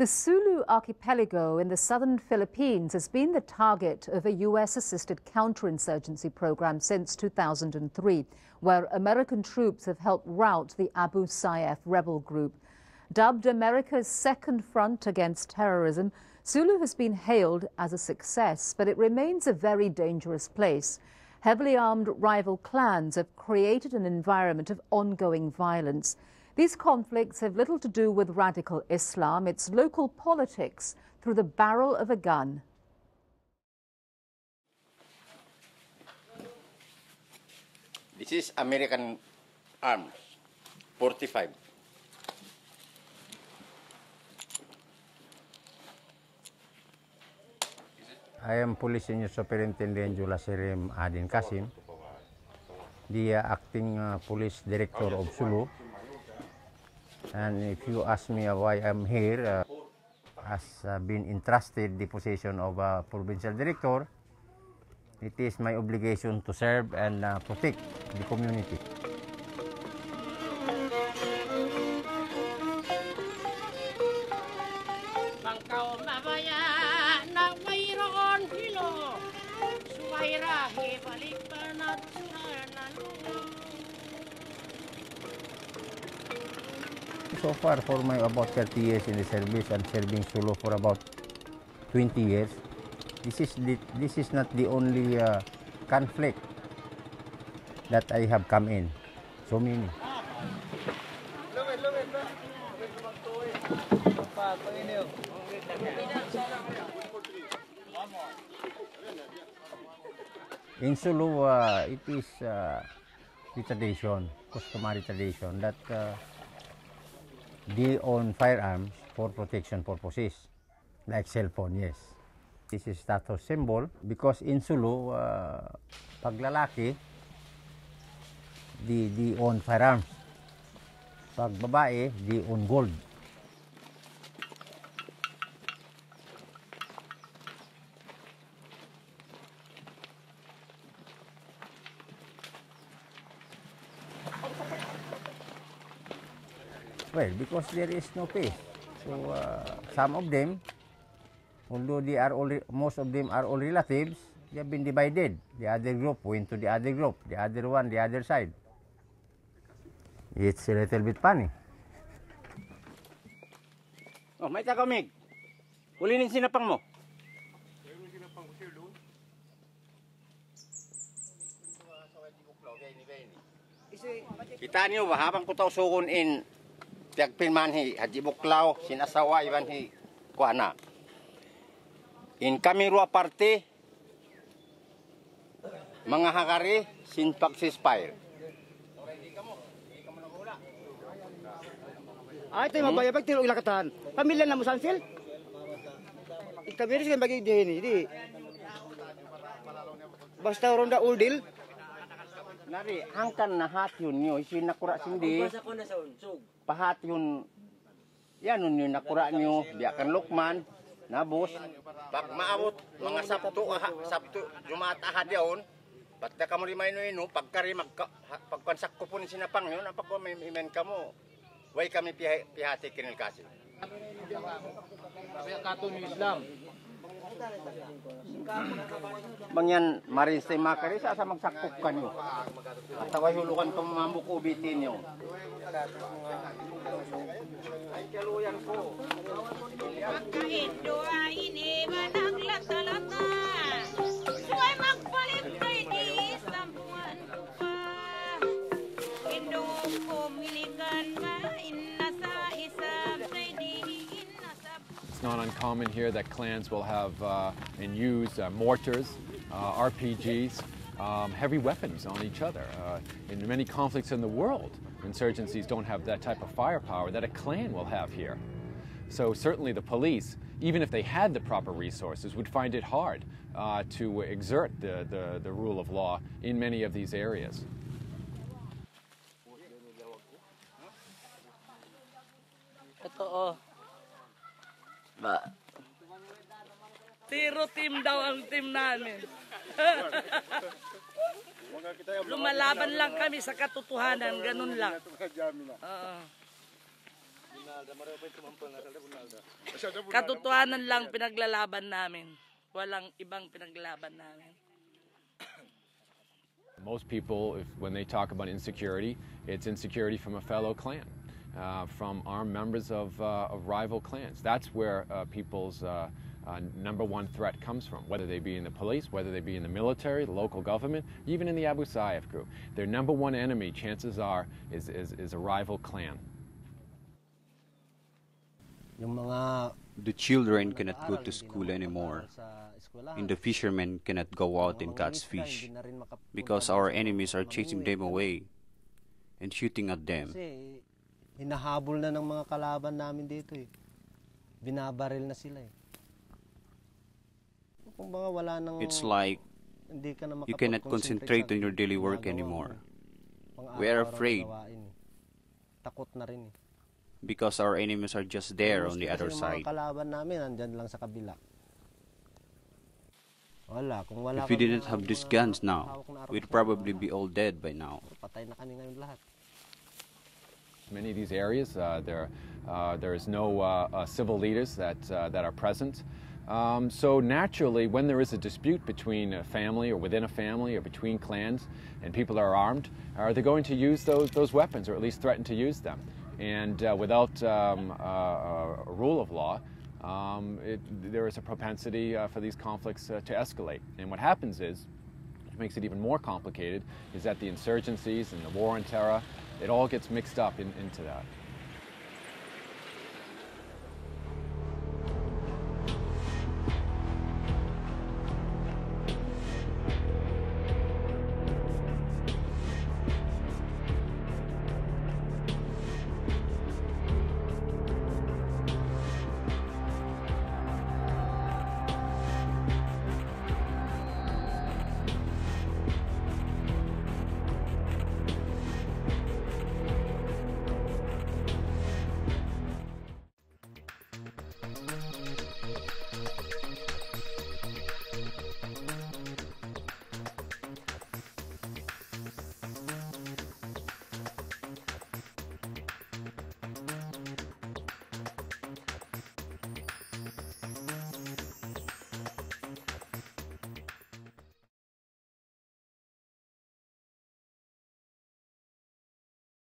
The Sulu archipelago in the southern Philippines has been the target of a U.S. assisted counterinsurgency program since 2003, where American troops have helped rout the Abu Sayyaf rebel group. Dubbed America's second front against terrorism, Sulu has been hailed as a success, but it remains a very dangerous place. Heavily armed rival clans have created an environment of ongoing violence. These conflicts have little to do with radical Islam. It's local politics through the barrel of a gun. This is American arms, 45. I am Police Senior Superintendent Jula Serim Adin Kasim, the uh, acting uh, police director of Sulu. And if you ask me why I'm here, uh, has uh, been entrusted the position of a provincial director, it is my obligation to serve and uh, protect the community. So far, for my about 30 years in the service and serving Sulu for about 20 years, this is the, this is not the only uh, conflict that I have come in. So many. In Sulu, uh, it is uh, the tradition, customary tradition that uh, they own firearms for protection purposes, like cell phone, yes. This is status symbol because in Sulu, uh, pag lalaki, di, di own firearms. Pag babae, di own gold. Well, because there is no pay. So uh, some of them, although they are all, most of them are all relatives, they have been divided. The other group went to the other group, the other one, the other side. It's a little bit funny. Oh, may takamig. Ulinin sinapang mo. Kita niyo ba habang putaw sukon in tiagpin man hi haji buklaw sinasawa iban hi kuana. In kami rua parte mga hakari sin pagsispair. Ah, ito yung mabaya pag tiro ilakatahan. Pamilya na mo Sanfil? Ikabiri sila bagi di ini, di. Basta ronda uldil, Nari, hangkan na hat yun nyo, isin nakura sindi. ko na sa unsog. pahat yun yan yun yung nakura nyo biyakan lukman nabos pag maabot mga sabto aha, sabto jumata ahad yun Ba't ka mo rimay no ino, pagkari magka, ha- pagkansak ko po ni sinapang yun, napag ko may imen ka mo. Way kami piha, pihati kinil kasi. Mangyan marisima ka rin sa asamang sakpukan. At away hulukan kong mamuk ubitin nyo. Ang kaluyan ko. It's not uncommon here that clans will have uh, and use uh, mortars, uh, RPGs, um, heavy weapons on each other. Uh, in many conflicts in the world, insurgencies don't have that type of firepower that a clan will have here. So certainly the police, even if they had the proper resources, would find it hard uh, to exert the, the, the rule of law in many of these areas. Ito Tiro team daw ang team namin. Lumalaban lang kami sa katotohanan, ganun lang. Katotohanan lang pinaglalaban namin. Walang ibang pinaglalaban namin. Most people, if, when they talk about insecurity, it's insecurity from a fellow clan, uh, from armed members of, uh, of rival clans. That's where uh, people's uh, number one threat comes from, whether they be in the police, whether they be in the military, the local government, even in the Abu Sayyaf group. Their number one enemy, chances are, is, is, is a rival clan. The children cannot go to school anymore, and the fishermen cannot go out and catch fish because our enemies are chasing them away and shooting at them. Kasi hinahabol na ng mga kalaban namin dito eh. Binabaril na sila eh. Kung baka wala nang It's like hindi ka na you cannot makapag-concentrate on your daily work anymore We are afraid. Takot na rin eh. because our enemies are just there on the other side. Kalaban namin nandyan lang sa kabila. Wala, kung wala If we didn't have these guns now, hawak na armas we'd probably be all dead by now. Patay na kami ngayon lahat. Many of these areas, uh, there, uh, there's no uh, uh, civil leaders that, uh, that are present. Um, so naturally, when there is a dispute between a family or within a family or between clans and people are armed, are they going to use those, those weapons or at least threaten to use them? And uh, without um, uh, a rule of law, um, it, there is a propensity uh, for these conflicts uh, to escalate. And what happens is, which makes it even more complicated, is that the insurgencies and the war on terror, it all gets mixed up in, into that.